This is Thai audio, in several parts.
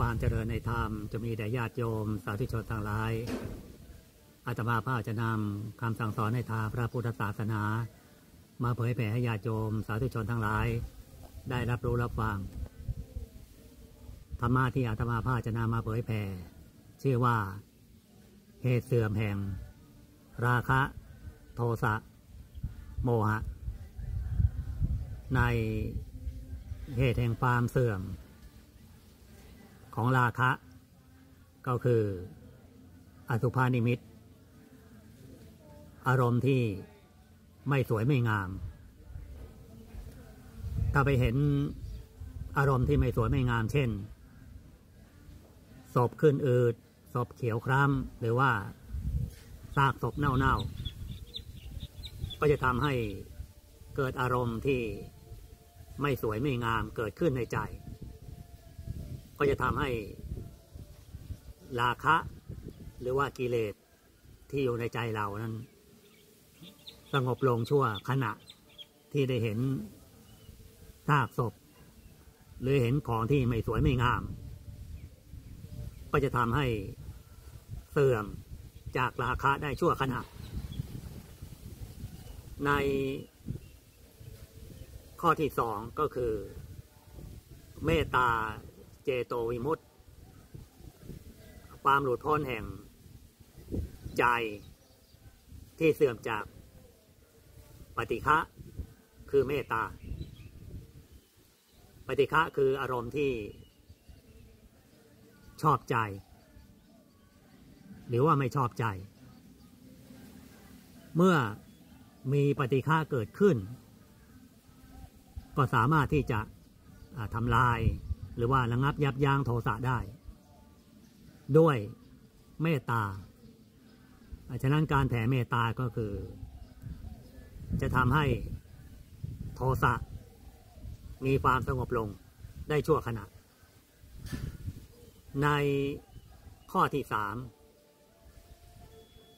ความเจริญในธรรมจะมีแด่ญาติโยม สาธุชนทั้งหลาย อาตมาภาพจะนำคำสั่งสอนในทางพระพุทธศาสนา มาเผยแผ่ให้ญาติโยม สาธุชนทั้งหลาย ได้รับรู้รับฟัง ธรรมะที่อาตมาภาพจะนำมาเผยแผ่ ชื่อว่า เหตุเสื่อมแห่ง ราคะ โทสะ โมหะ ในเหตุแห่งความเสื่อม ของราคะ ก็คือ อสุภานิมิต อารมณ์ที่ไม่สวยไม่งาม ถ้าไปเห็นอารมณ์ที่ไม่สวยไม่งาม เช่น ศพขึ้นอืด ศพเขียวคล้ำ หรือว่าซากศพเน่าๆ ก็จะทำให้เกิดอารมณ์ที่ไม่สวยไม่งามเกิดขึ้นในใจ ก็จะทำให้ราคะ หรือว่ากิเลสที่อยู่ในใจเรานั้นสงบลงชั่วขณะที่ได้เห็นซากศพ หรือเห็นของที่ไม่สวยไม่งาม ก็จะทำให้เสื่อมจากราคะได้ชั่วขณะ ในข้อที่สองก็คือ เมตตา เจโตวิมุตติ ความหลุดพ้นแห่งใจที่เสื่อมจากปฏิฆะคือเมตตา ปฏิฆะคืออารมณ์ที่ชอบใจ หรือว่าไม่ชอบใจ เมื่อมีปฏิฆะเกิดขึ้น ก็สามารถที่จะทำลาย หรือว่าระงับยับยั้งโทสะได้ ด้วยเมตตาฉะนั้นการแผ่เมตตาก็คือ จะทำให้โทสะมีความสงบลงได้ชั่วขณะ ในข้อที่สาม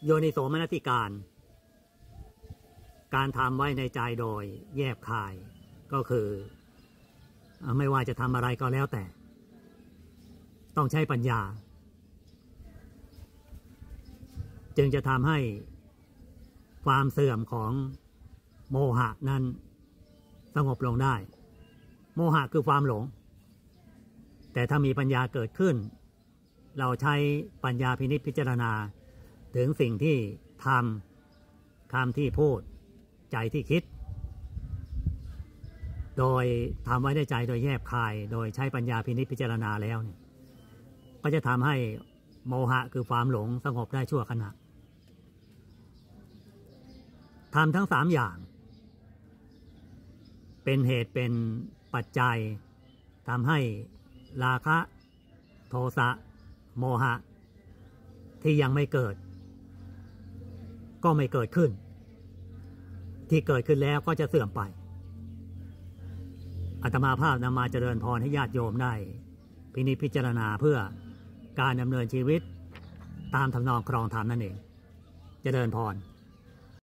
โยนิโสมนติการ การทำไว้ในใจโดยแยบคายก็คือ ไม่ว่าจะทำอะไรก็แล้วแต่ ต้องใช้ปัญญา จึงจะทำให้ความเสื่อมของโมหะนั้นสงบลงได้ โมหะคือความหลง แต่ถ้ามีปัญญาเกิดขึ้น เราใช้ปัญญาพินิจพิจารณา ถึงสิ่งที่ทำคำที่พูด ใจที่คิด โดยทำไว้ในใจโดยแยบคาย โดยใช้ปัญญาพินิจพิจารณาแล้วเนี่ยก็จะทำให้โมหะคือความหลงสงบได้ชั่วขณะทำทั้งสามอย่าง เป็นเหตุเป็นปัจจัยทำให้ราคะ โทสะโมหะ ที่ยังไม่เกิด ก็ไม่เกิดขึ้น ที่เกิดขึ้นแล้วก็จะเสื่อมไป อาตมาภาพนำมาเจริญพรให้ญาติโยมได้ พินิจพิจารณาเพื่อการดำเนินชีวิตตามทำนองครองธรรมนั่นเอง เจริญพร